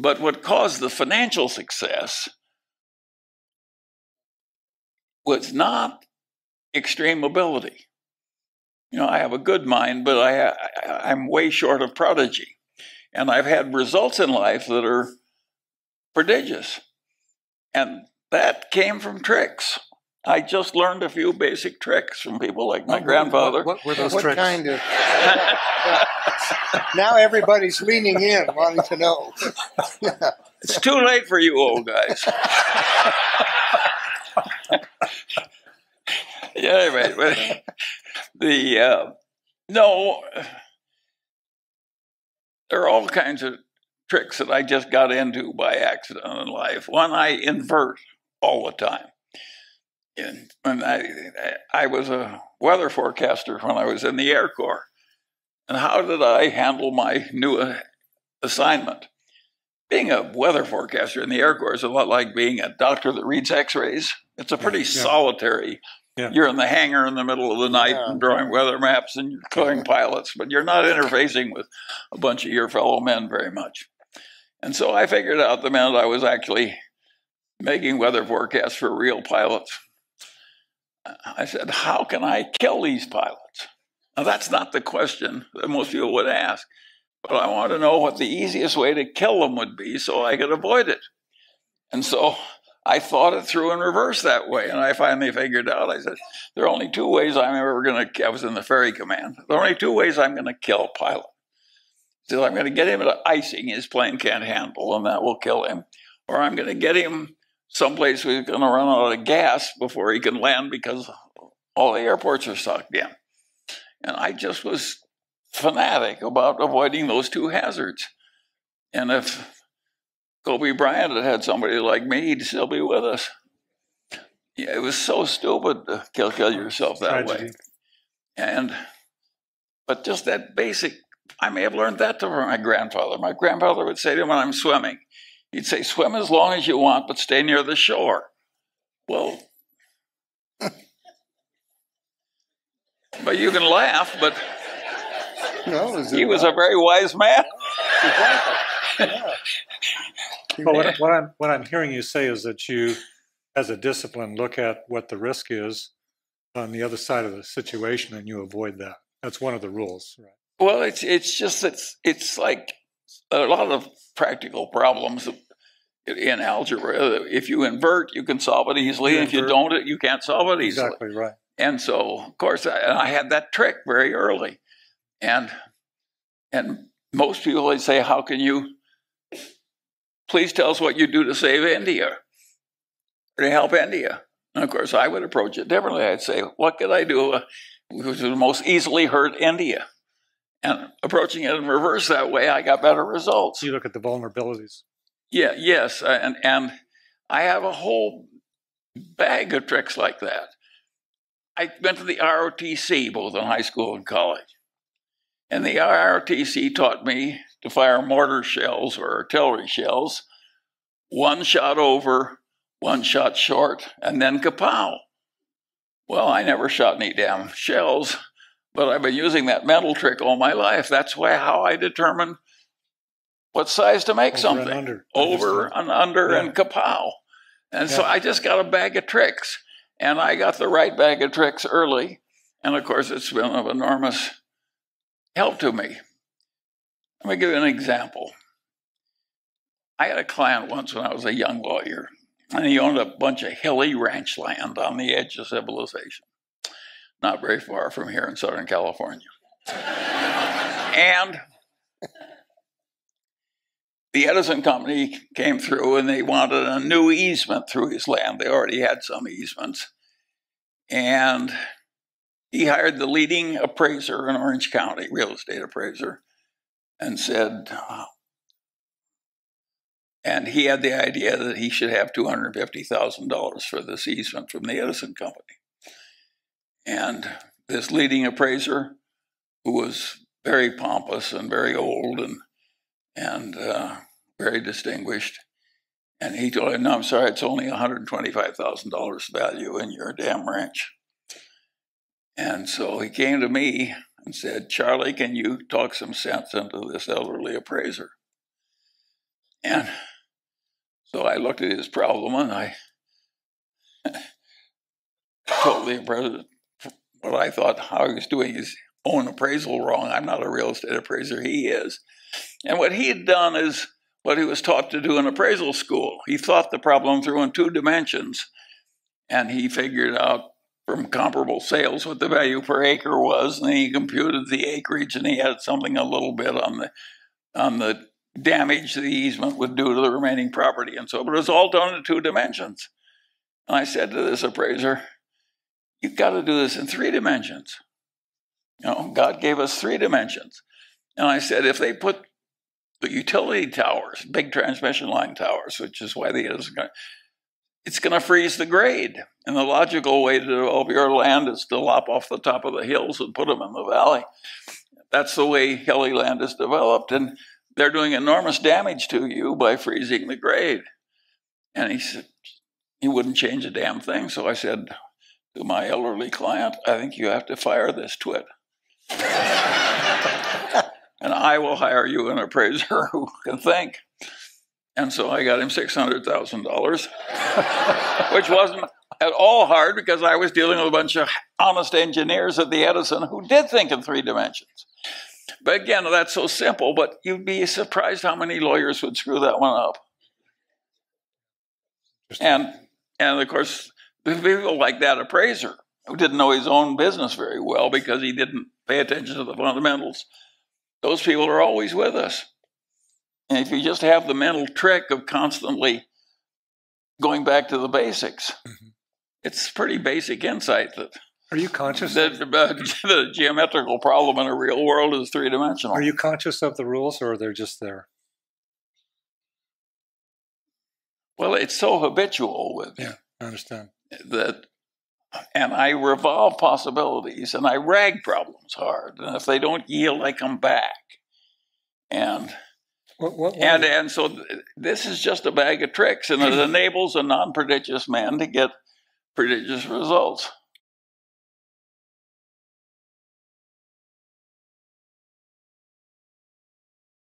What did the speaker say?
But what caused the financial success was not extreme ability. You know, I have a good mind, but I, I I'm way short of prodigy, and I've had results in life that are prodigious, and that came from tricks. I just learned a few basic tricks from people like my What- grandfather. What, what were those what tricks? kind of? now everybody's leaning in, wanting to know. It's too late for you old guys. yeah, anyway, but the uh, no, there are all kinds of tricks that I just got into by accident in life. One, I invert all the time. And when I, I was a weather forecaster when I was in the Air Corps. And how did I handle my new uh, assignment? being a weather forecaster in the Air Corps is a lot like being a doctor that reads X-rays. It's a pretty yeah. solitary. Yeah. You're in the hangar in the middle of the night Yeah. and drawing weather maps and you're clearing pilots, but you're not interfacing with a bunch of your fellow men very much. And so I figured out the minute I was actually making weather forecasts for real pilots, I said, "How can I kill these pilots?" Now that's not the question that most people would ask. But I want to know what the easiest way to kill them would be so I could avoid it. And so I thought it through in reverse that way. And I finally figured out, I said, there are only two ways I'm ever going to, I was in the ferry command, there are only two ways I'm going to kill a pilot. So I'm going to get him at icing his plane can't handle, and that will kill him. Or I'm going to get him someplace where he's going to run out of gas before he can land because all the airports are sucked in. And I just was fanatic about avoiding those two hazards. And if Kobe Bryant had had somebody like me, he'd still be with us. Yeah, it was so stupid to kill, kill yourself that way. Tragedy. And but just that basic, I may have learned that from my grandfather. My grandfather would say to me when I'm swimming, he'd say, "Swim as long as you want, but stay near the shore." Well, but you can laugh, but No, is he it was uh, a very wise man. Exactly. Yeah. But what, what I'm what I'm hearing you say is that you, as a discipline, look at what the risk is on the other side of the situation, and you avoid that. That's one of the rules, right? Well, it's it's just it's it's like a lot of practical problems in algebra. If you invert, you can solve it easily. You if you don't, you can't solve it easily. Exactly right. And so, of course, I, I had that trick very early, and and most people they say, "How can you?" Please tell us what you do to save India or to help India. And of course, I would approach it differently. I'd say, "What could I do uh, which would most easily hurt India?" And approaching it in reverse that way, I got better results. You look at the vulnerabilities. Yeah, yes, uh, and and I have a whole bag of tricks like that. I went to the ROTC both in high school and college, and the ROTC taught me to fire mortar shells or artillery shells, one shot over, one shot short, and then kapow. Well, I never shot any damn shells, but I've been using that mental trick all my life. That's why how I determine what size to make Over something and under. over and under Yeah. and kapow. And so I just got a bag of tricks. And I got the right bag of tricks early. And of course, it's been of enormous help to me. Let me give you an example. I had a client once when I was a young lawyer, and he owned a bunch of hilly ranch land on the edge of civilization, not very far from here in Southern California. and the Edison Company came through and they wanted a new easement through his land. They already had some easements. And he hired the leading appraiser in Orange County, real estate appraiser, and said, uh, and he had the idea that he should have $250,000 for this easement from the Edison Company. And this leading appraiser, who was very pompous and very old and and uh, very distinguished. And he told him, No, I'm sorry, it's only $125,000 value in your damn ranch. And so he came to me and said, Charlie, can you talk some sense into this elderly appraiser? And so I looked at his problem and I told the president what I thought how he was doing his own appraisal wrong. I'm not a real estate appraiser, he is. And what he had done is what he was taught to do in appraisal school. He thought the problem through in two dimensions, and he figured out from comparable sales what the value per acre was, and then he computed the acreage, and he had something a little bit on the on the damage the easement would do to the remaining property, and so. But it was all done in two dimensions. And I said to this appraiser, "You've got to do this in three dimensions." You know, God gave us three dimensions, and I said if they put the utility towers, big transmission line towers, which is why the is going it's going to freeze the grade. And the logical way to develop your land is to lop off the top of the hills and put them in the valley. That's the way hilly land is developed. And they're doing enormous damage to you by freezing the grade. And he said, he wouldn't change a damn thing. So I said to my elderly client, I think you have to fire this twit. and I will hire you an appraiser who can think. And so I got him $600,000, which wasn't at all hard because I was dealing with a bunch of honest engineers at the Edison who did think in three dimensions. But again, that's so simple, but you'd be surprised how many lawyers would screw that one up. And and of course, people like that appraiser who didn't know his own business very well because he didn't pay attention to the fundamentals, those people are always with us. And if you just have the mental trick of constantly going back to the basics, Mhm. it's pretty basic insight that Are you conscious? the, the geometrical problem in a real world is three dimensional. Are you conscious of the rules or they're just there? well, it's so habitual with Yeah. I understand. that and I revolve possibilities and I rag problems hard. And if they don't yield, I come back. And What, what, what and and so th- this is just a bag of tricks, and it enables a non-prodigious man to get prodigious results.